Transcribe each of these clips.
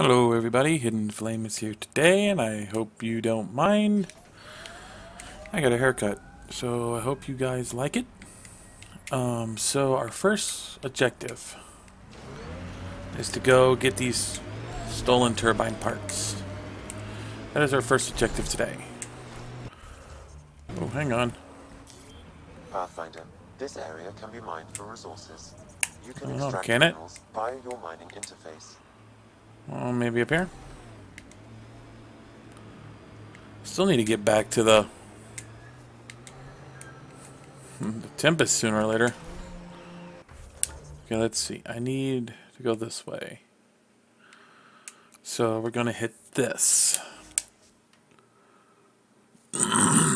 Hello everybody, Hidden Flame is here today and I hope you don't mind. I got a haircut, so I hope you guys like it. Um, so our first objective is to go get these stolen turbine parts. That is our first objective today. Oh, hang on. Pathfinder, this area can be mined for resources. You can Oh, extract can it? minerals via your mining interface. Oh, maybe up here? Still need to get back to the, the Tempest sooner or later. Okay, let's see. I need to go this way. So we're going to hit this.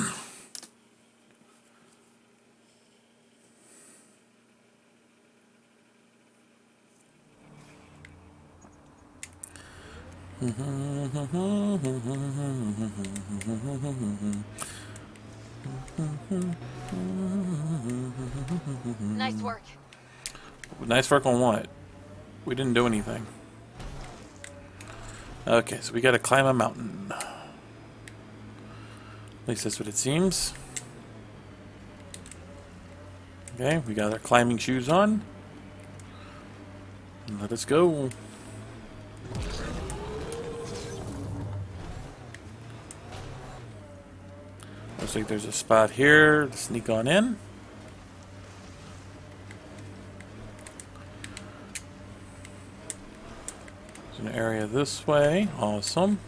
Nice work. Nice work on what? We didn't do anything. Okay, so we gotta climb a mountain. At least that's what it seems. Okay, we got our climbing shoes on. Let us go. Looks like there's a spot here. to Sneak on in. There's an area this way. Awesome.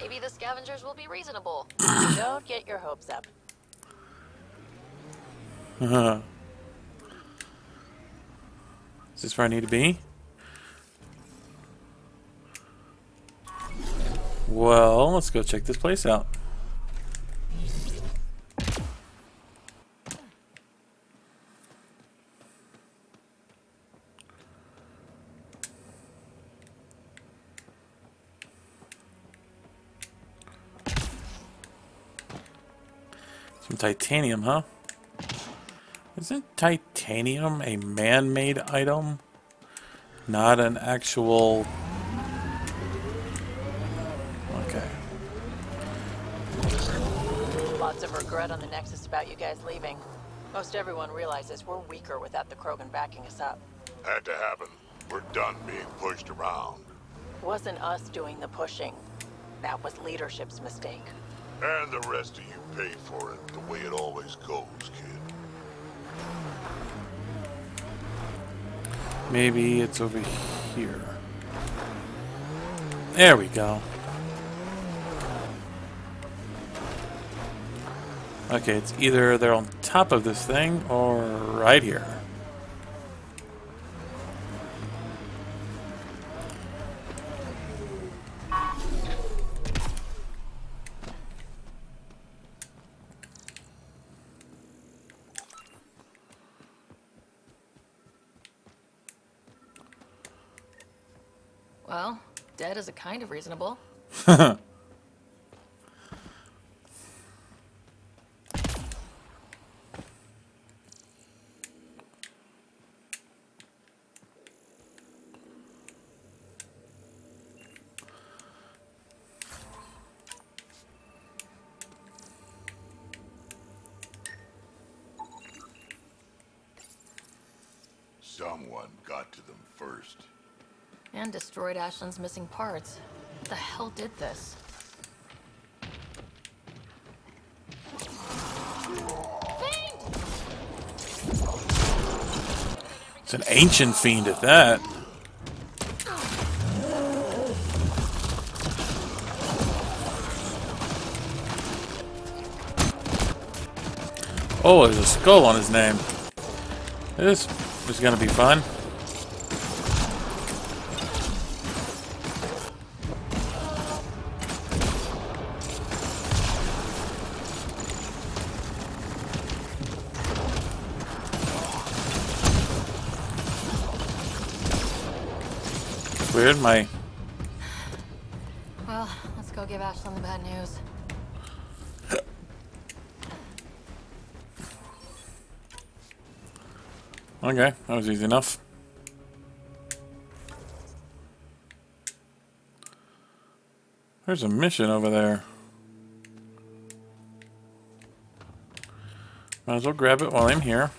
Maybe the scavengers will be reasonable. Don't get your hopes up. Is this where I need to be? Well, let's go check this place out. Titanium, huh? Isn't titanium a man-made item? Not an actual... Okay. Lots of regret on the Nexus about you guys leaving. Most everyone realizes we're weaker without the Krogan backing us up. Had to happen. We're done being pushed around. Wasn't us doing the pushing. That was leadership's mistake. And the rest of you paid for it the way it always goes, kid. Maybe it's over here. There we go. Okay, it's either they're on top of this thing or right here. Well, dead is a kind of reasonable. Someone got to them first. And destroyed Ashland's missing parts. What the hell did this? It's an ancient fiend at that. Oh, there's a skull on his name. This is gonna be fun. Weird, my Well, let's go give Ashland the bad news. Okay, that was easy enough. There's a mission over there. Might as well grab it while I'm here.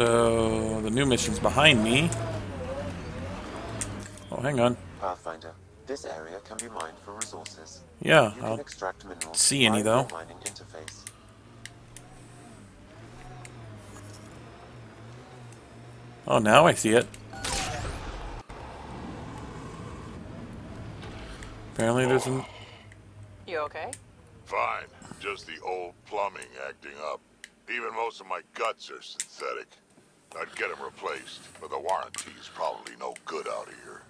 So, the new mission's behind me. Oh, hang on. Pathfinder, this area can be mined for resources. Yeah, You I'll can extract minerals see any, though. mining interface. Oh, now I see it. Apparently there's an... You okay? Fine. Just the old plumbing acting up. Even most of my guts are synthetic. I'd get him replaced, but the warranty's probably no good out here.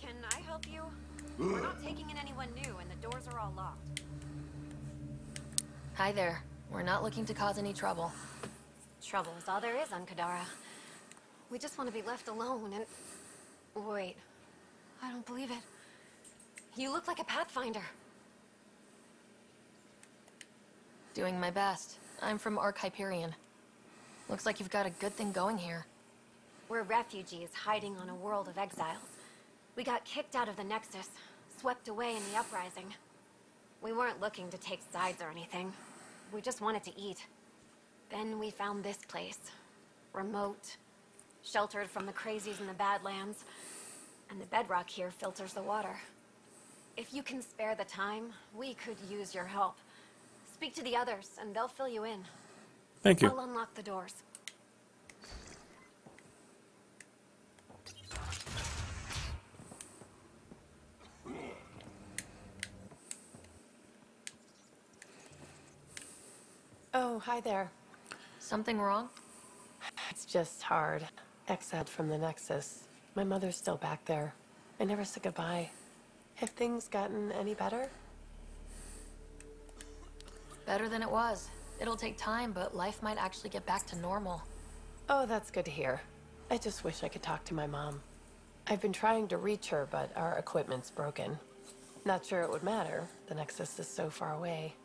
Can I help you? We're not taking in anyone new, and the doors are all locked. Hi there. We're not looking to cause any trouble. Trouble is all there is on Kadara. We just want to be left alone and... Wait. I don't believe it. You look like a Pathfinder. Doing my best. I'm from Ark Hyperion. Looks like you've got a good thing going here. We're refugees hiding on a world of exiles. We got kicked out of the Nexus, swept away in the Uprising. We weren't looking to take sides or anything. We just wanted to eat. Then we found this place. Remote. Sheltered from the crazies in the Badlands. And the bedrock here filters the water. If you can spare the time, we could use your help. Speak to the others, and they'll fill you in. Thank you. I'll unlock the doors. Oh, hi there. Something wrong? It's just hard. Exiled from the Nexus. My mother's still back there. I never said goodbye. Have things gotten any better? Better than it was. It'll take time, but life might actually get back to normal. Oh, that's good to hear. I just wish I could talk to my mom. I've been trying to reach her, but our equipment's broken. Not sure it would matter. The Nexus is so far away.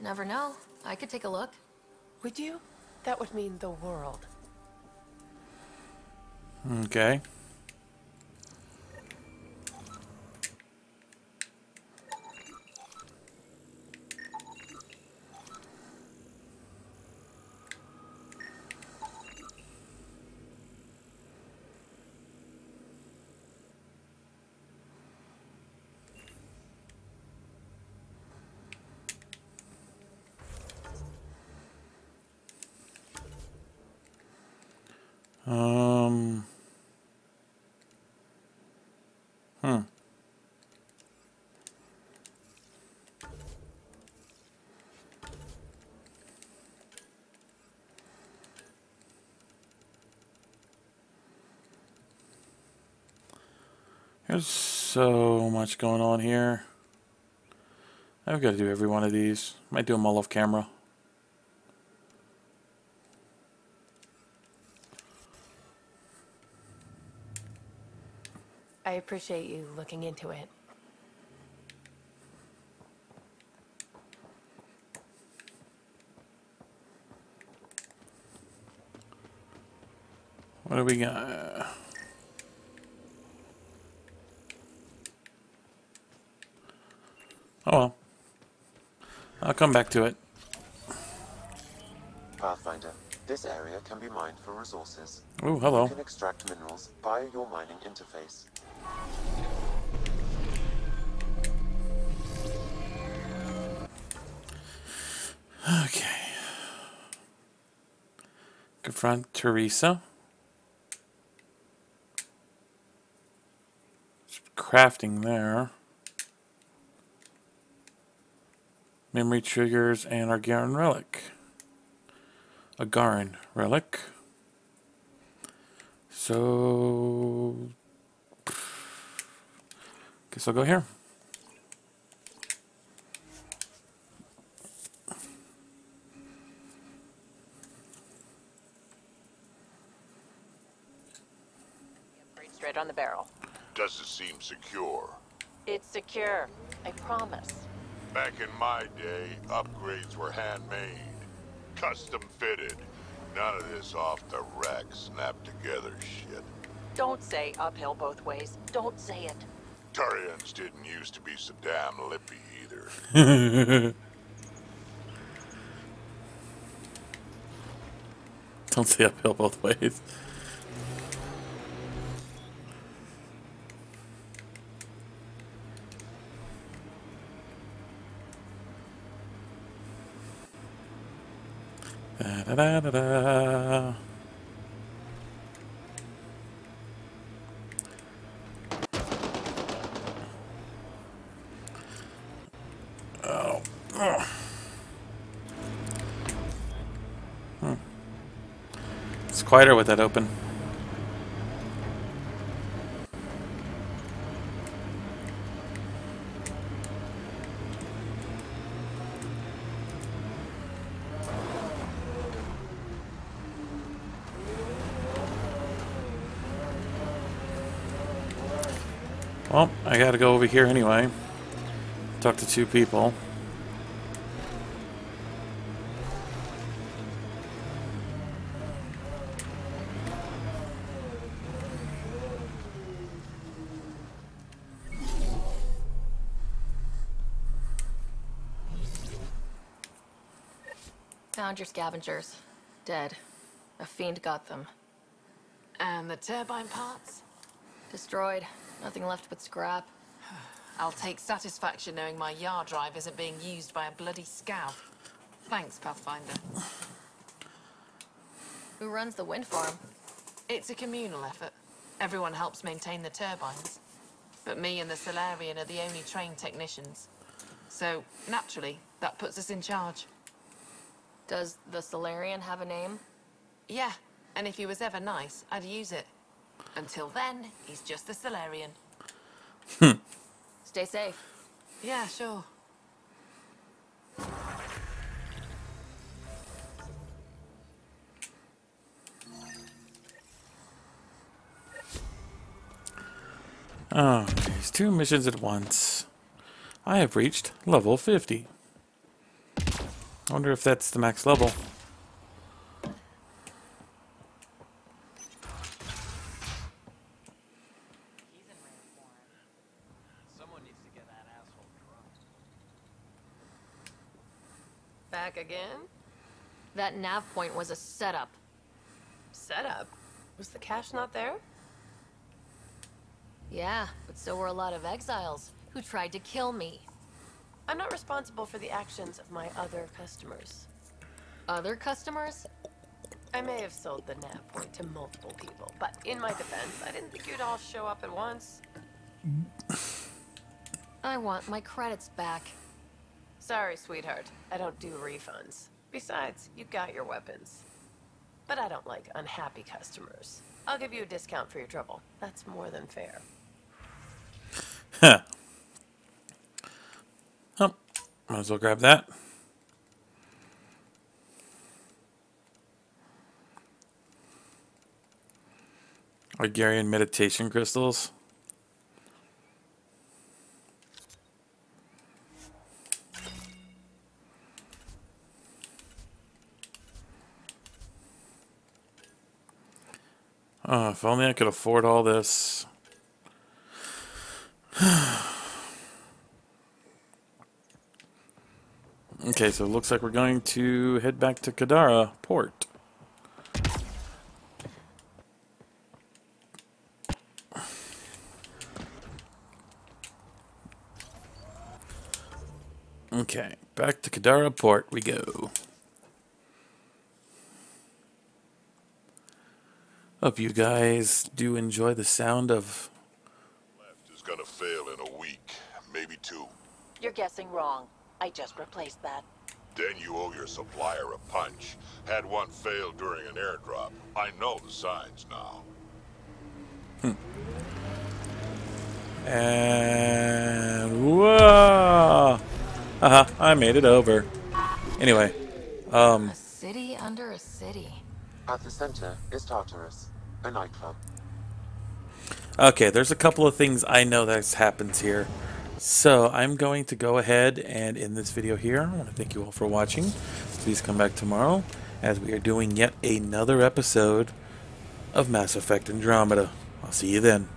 Never know. I could take a look. Would you? That would mean the world. Okay. Um. Hmm. There's so much going on here. I've got to do every one of these. Might do them all off camera. I appreciate you looking into it. What do we got? Oh well. I'll come back to it. Pathfinder, this area can be mined for resources. Oh, hello. You can extract minerals via your mining interface. Okay. Confront Teresa. Crafting there. memory triggers, and Angaran relic. Angaran relic. So, guess I'll go here. Straight on the barrel. Doesn't seem secure. It's secure. I promise. Back in my day, upgrades were handmade, custom fitted. None of this off the rack, snap together shit. Don't say uphill both ways. Don't say it. Turians didn't used to be so damn lippy either. Don't say uphill both ways. Da, da, da, da. Oh. Oh. It's quieter with that open. I gotta go over here anyway. Talk to two people. Found your scavengers. Dead. A fiend got them. And the turbine parts? Destroyed. Nothing left but scrap. I'll take satisfaction knowing my yard drive isn't being used by a bloody scout. Thanks, Pathfinder. Who runs the wind farm? It's a communal effort. Everyone helps maintain the turbines. But me and the Salarian are the only trained technicians. So, naturally, that puts us in charge. Does the Salarian have a name? Yeah, and if he was ever nice, I'd use it. Until then, he's just a Salarian. Hmm. Stay safe. Yeah, sure. Oh, these two missions at once. I have reached level 50. I wonder if that's the max level. Back again? That nav point was a setup. Setup? Was the cache not there? Yeah, but so were a lot of exiles who tried to kill me. I'm not responsible for the actions of my other customers. Other customers? I may have sold the nav point to multiple people, but in my defense, I didn't think you'd all show up at once. I want my credits back. Sorry, sweetheart. I don't do refunds. Besides, you got your weapons. But I don't like unhappy customers. I'll give you a discount for your trouble. That's more than fair. Huh. Oh, might as well grab that. Angaran meditation crystals. Oh, if only I could afford all this. Okay, so it looks like we're going to head back to Kadara port. Okay, back to Kadara port we go. Hope you guys do enjoy the sound of Left is gonna fail in a week, maybe two. You're guessing wrong. I just replaced that. Then you owe your supplier a punch. Had one fail during an airdrop. I know the signs now. And whoa! Haha, I made it over. Anyway, um, A city under a city. At the center is Tartarus, a nightclub. Okay, there's a couple of things I know that happens here. So I'm going to go ahead and in this video here, I want to thank you all for watching. Please come back tomorrow as we are doing yet another episode of Mass Effect Andromeda. I'll see you then.